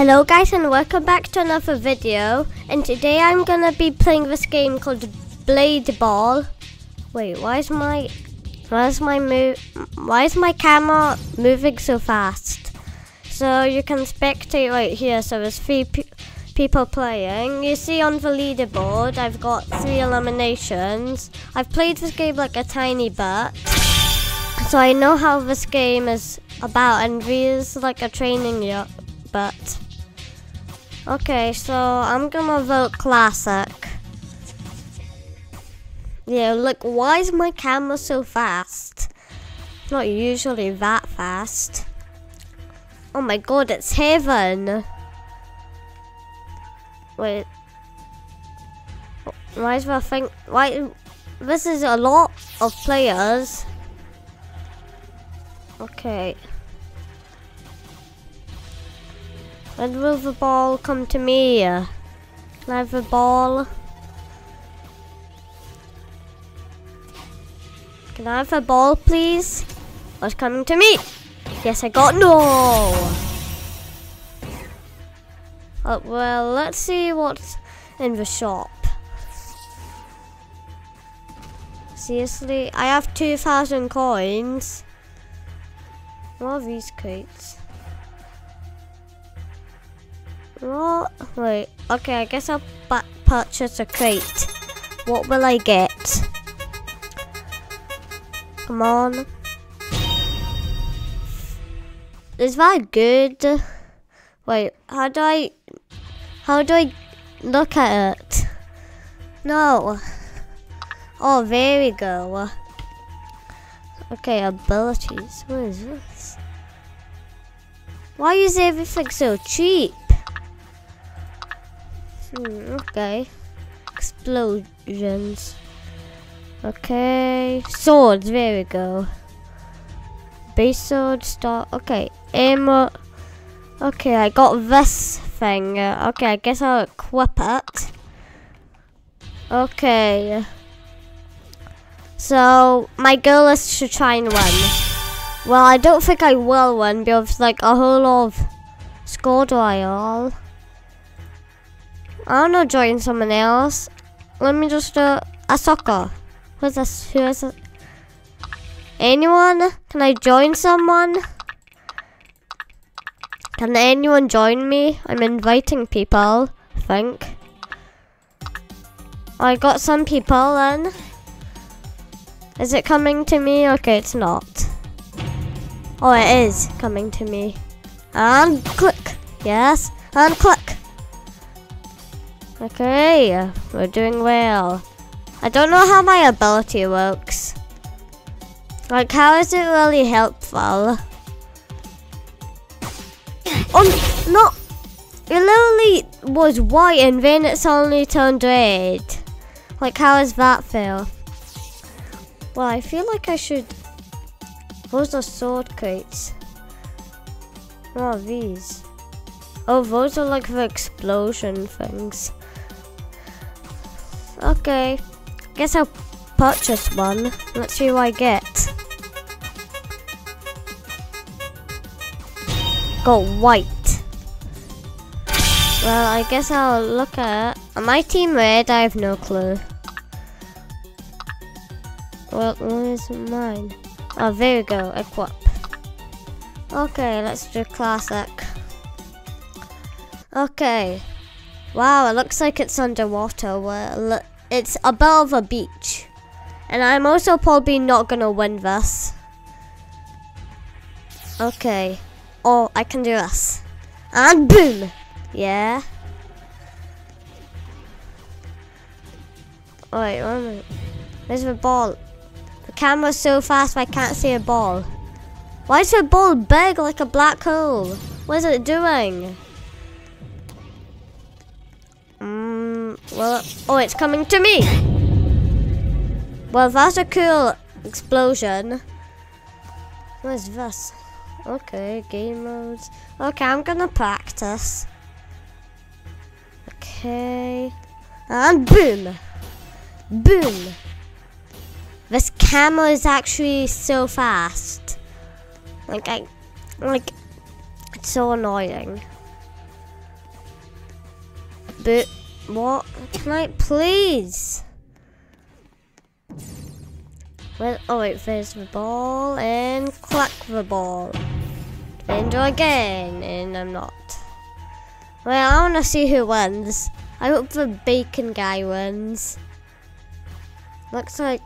Hello guys and welcome back to another video and today I'm gonna be playing this game called Blade Ball. Wait, why is my why is my move why is my camera moving so fast? So you can spectate right here, so there's three pe people playing. You see on the leaderboard I've got three eliminations. I've played this game like a tiny bit. So I know how this game is about and this is like a training yet, but okay so I'm gonna vote classic. Yeah look why is my camera so fast? Not usually that fast. Oh my god it's heaven. Wait. Why is there thing why this is a lot of players. Okay When will the ball come to me? Can I have the ball? Can I have a ball, please? What's coming to me? Yes, I got no. Oh, well, let's see what's in the shop. Seriously, I have 2,000 coins. What are these crates? Wait, okay, I guess I'll purchase a crate. What will I get? Come on. Is that good? Wait, how do I... How do I look at it? No. Oh, there we go. Okay, abilities. What is this? Why is everything so cheap? Hmm, okay. Explosions. Okay. Swords, there we go. Base sword, start. Okay. Ammo. Okay, I got this thing. Uh, okay, I guess I'll equip it. Okay. So, my goal is to try and win. Well, I don't think I will win because like a whole lot of score royale. I wanna join someone else. Let me just uh, a soccer. Who's this? Who is it? Anyone? Can I join someone? Can anyone join me? I'm inviting people, I think. I got some people then. Is it coming to me? Okay, it's not. Oh, it is coming to me. And click. Yes. And click. Okay, we're doing well. I don't know how my ability works. Like, how is it really helpful? Oh, no! It literally was white and then it's only turned red. Like, how is that feel? Well, I feel like I should... Those are sword crates. What are these? Oh, those are like the explosion things. Okay, guess I'll purchase one. Let's see what I get. Got white. Well, I guess I'll look at. Am I team red? I have no clue. Well, what is mine? Oh, there we go. Equip. Okay, let's do classic. Okay. Wow, it looks like it's underwater. Well, it's above a beach. And I'm also probably not gonna win this. Okay. Oh, I can do this. And boom! Yeah. Wait, one minute. Where's the ball? The camera's so fast I can't see a ball. Why is the ball big like a black hole? What is it doing? Well, oh, it's coming to me. Well, that's a cool explosion. What is this? Okay, game modes. Okay, I'm gonna practice. Okay. And boom! Boom! This camera is actually so fast. Like, I, like, it's so annoying. But Can I please? Well, oh wait, there's the ball and clack the ball. Do again, and I'm not. Well, I want to see who wins. I hope the bacon guy wins. Looks like.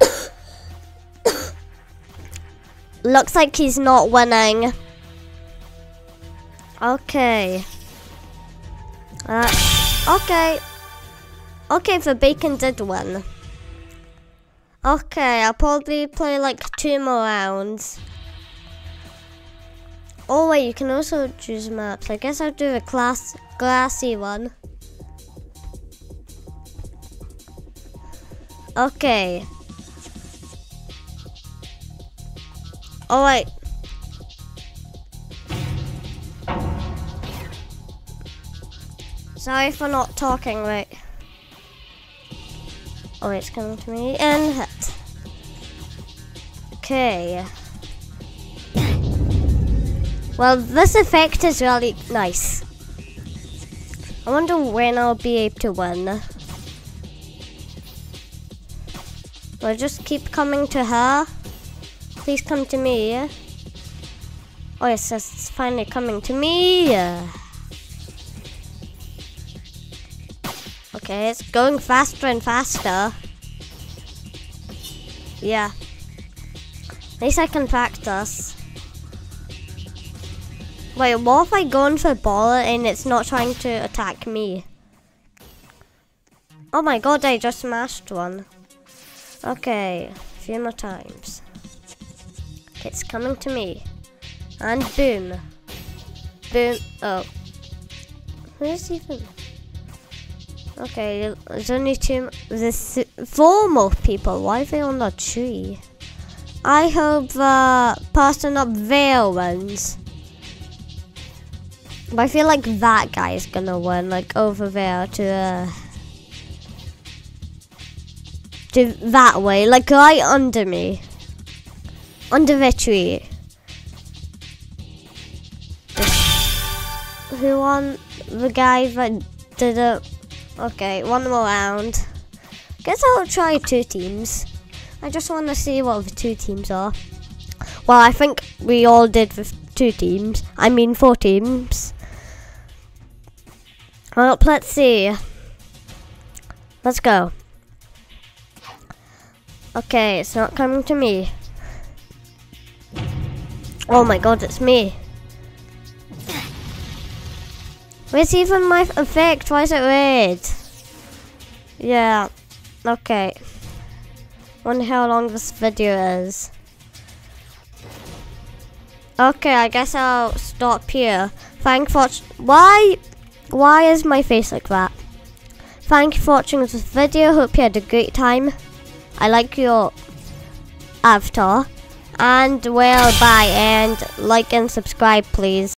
Looks like he's not winning. Okay. Uh, okay. Okay, the bacon did win. Okay, I'll probably play like two more rounds. Oh wait, you can also choose maps. I guess I'll do a class glassy one. Okay. Alright. Sorry for not talking, right? Oh, it's coming to me and hit. Okay. Well, this effect is really nice. I wonder when I'll be able to win. Will I just keep coming to her? Please come to me. Oh yes, it's finally coming to me. Okay, it's going faster and faster. Yeah. At least I can practice. Wait, what if I go in for a ball and it's not trying to attack me? Oh my god, I just smashed one. Okay, a few more times. It's coming to me. And boom. Boom. Oh. Where's even... Okay, there's only two... There's four more people. Why are they on the tree? I hope the person up there wins. But I feel like that guy is gonna win, like over there to uh, to that way, like right under me, under the tree. Who won? The guy that did it. Okay, one more round. Guess I'll try two teams. I just want to see what the two teams are. Well, I think we all did with two teams. I mean, four teams. Well, let's see. Let's go. Okay, it's not coming to me. Oh my god, it's me. Where's even my effect? Why is it red? Yeah, okay. Wonder how long this video is. Okay, I guess I'll stop here. Thank for why why is my face like that? Thank you for watching this video. Hope you had a great time. I like your avatar. And well, bye. And like and subscribe, please.